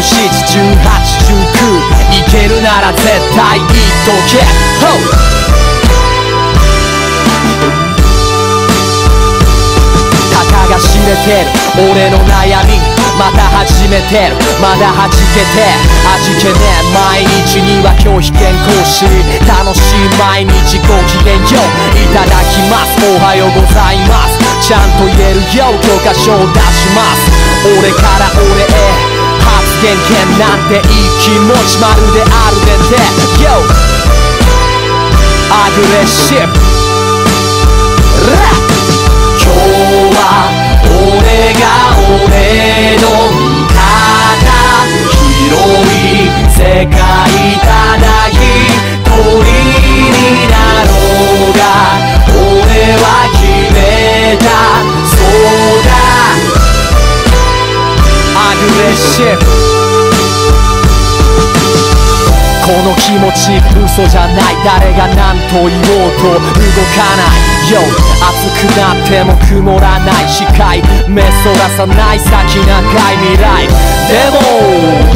いけるなら絶対言っとけ、たかが知れてる。俺の悩みまた始めてる。まだ弾けて味気ねえ毎日には拒否健康し楽しい毎日ごきげんよういただきます。おはようございます。ちゃんと言えるよ教科書を出します。俺から俺へ発言権なんていい気持ちまるであるでて。Yo! アグレッシブ今日は俺が俺の味方広い世界ただ一人になろうが俺は決めた。そうだ。アの気持ち嘘じゃない。誰が何と言おうと動かない。よ熱くなっても曇らない視界。目そらさない先長い未来。でも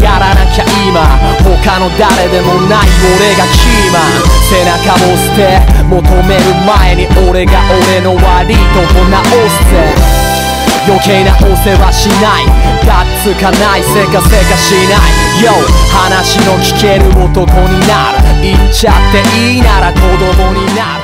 やらなきゃ今。他の誰でもない俺がキーマン。背中を捨て求める前に俺が俺の悪いとこ直す。余計なお世話しない。がっつかないせかせかしない。Yo 話の聞ける男になる。言っちゃっていいなら子供になる。